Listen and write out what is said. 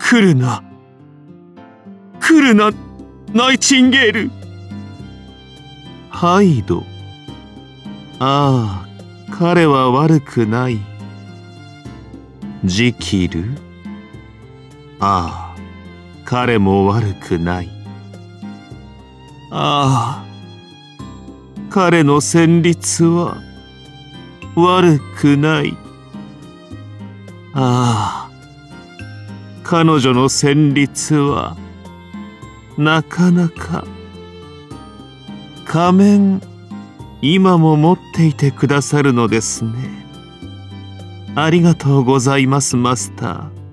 来るな。来るなナイチンゲール。ハイド。ああ彼は悪くない。ジキル？ああ彼も悪くない。ああ彼の旋律は悪くない。ああ彼女の旋律はなかなか仮面今も持っていてくださるのですね。ありがとうございますマスター。